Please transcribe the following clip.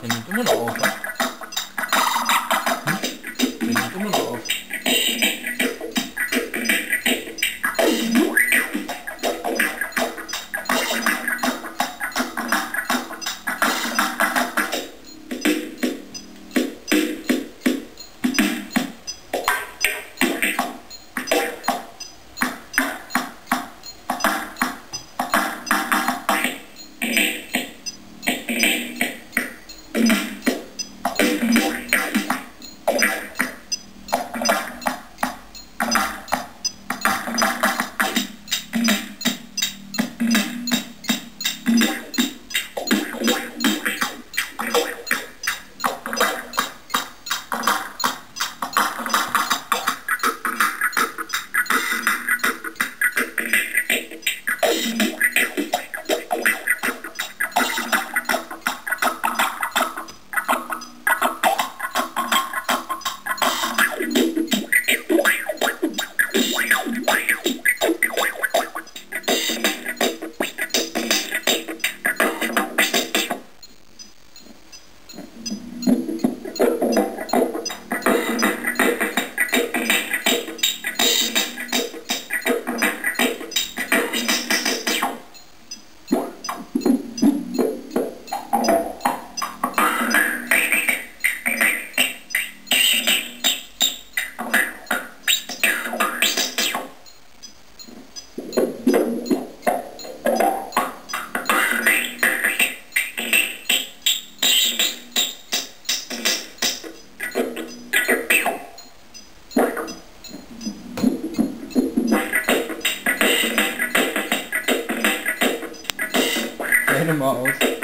你这么老。Hör mal auf.